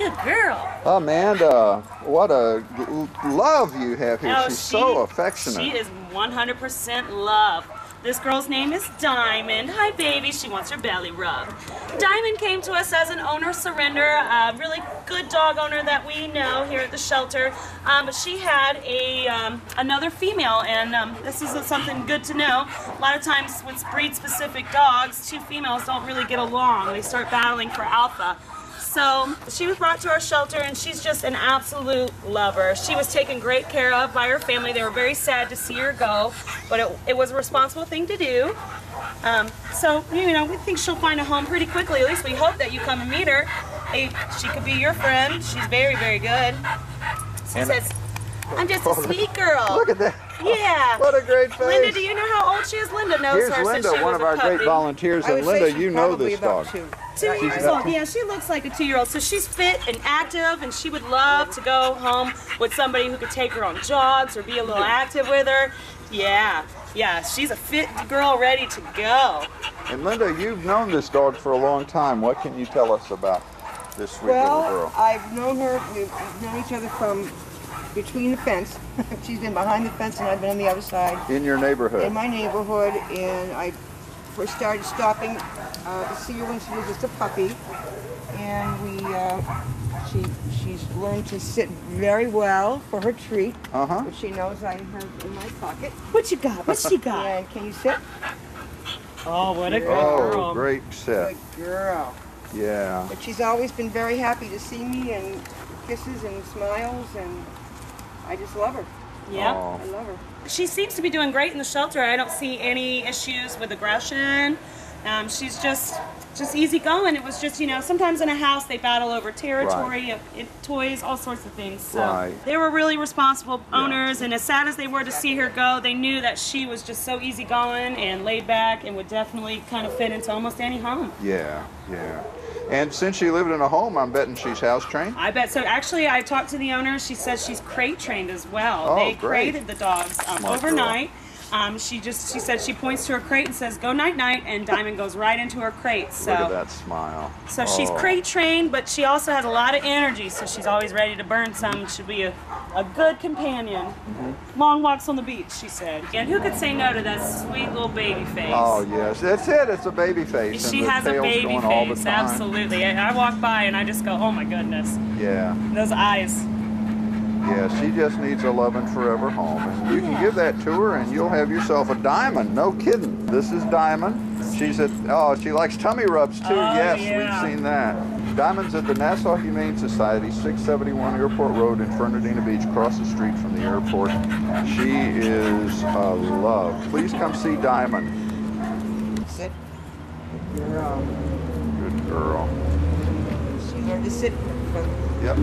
Good girl. Amanda, what a love you have here. Oh, She's she- so affectionate. She is 100% love. This girl's name is Diamond. Hi, baby. She wants her belly rubbed. Diamond came to us as an owner surrender, a really good dog owner that we know here at the shelter. Um, but she had a um, another female, and um, this is something good to know. A lot of times with breed-specific dogs, two females don't really get along. They start battling for alpha. So she was brought to our shelter and she's just an absolute lover. She was taken great care of by her family. They were very sad to see her go, but it, it was a responsible thing to do. Um, so, you know, we think she'll find a home pretty quickly. At least we hope that you come and meet her. Hey, she could be your friend. She's very, very good. She And- says, I'm just a sweet girl. Look at that. Yeah. What a great face. Linda, do you know how old she is? Linda knows Here's her Linda, since she one was of a our great puppy. volunteers. I And would say Linda, she's you know this about dog. two. Two Right, years right. old. Yeah, she looks like a two-year-old. So she's fit and active, and she would love to go home with somebody who could take her on jogs or be a little active with her. Yeah, yeah, she's a fit girl ready to go. And Linda, you've known this dog for a long time. What can you tell us about this sweet little girl? Well, girl? I've known her, we've known each other from between the fence. She's been behind the fence and I've been on the other side In your neighborhood. in my neighborhood. And I first started stopping uh, to see her when she was just a puppy. And we, uh, she, she's learned to sit very well for her treat, Uh-huh. which she knows I have in my pocket. What you got? What she got? And can you sit? Oh, what a good Oh, girl. great set. Good girl. Yeah. But she's always been very happy to see me and kisses and smiles and I just love her. Yeah. Oh. I love her. She seems to be doing great in the shelter. I don't see any issues with aggression. Um, she's just just easy going. It was just, you know, sometimes in a house they battle over territory, uh, it, toys, all sorts of things. So Right. they were really responsible owners, and as sad as they were to see her go, they knew that she was just so easygoing and laid back and would definitely kind of fit into almost any home. Yeah, yeah. And since she lived in a home, I'm betting she's house trained. I bet so. Actually, I talked to the owner. She says she's crate trained as well. Oh, they great. crated the dogs um, overnight. Um, she just she said she points to her crate and says go night night, and Diamond goes right into her crate. So Look at that smile. so she's Oh. crate trained, but she also has a lot of energy, so she's always ready to burn some. She'll be a, a good companion. Mm-hmm. Long walks on the beach, she said. And who could say no to that sweet little baby face? Oh yes, that's it. It's a baby face. She has a baby going all the face, absolutely. I, I walk by and I just go, oh my goodness, Yeah, those eyes. Yeah. She just needs a loving forever home, and you can give that to her, and you'll have yourself a diamond. No kidding. This is Diamond. She's at. Oh, she likes tummy rubs too. Oh, yes, yeah. we've seen that. Diamond's at the Nassau Humane Society, 671 Airport Road in Fernandina Beach, across the street from the airport. She is uh, a love. Please come see Diamond. Sit. Good girl. Good girl. She learned to sit. Yep.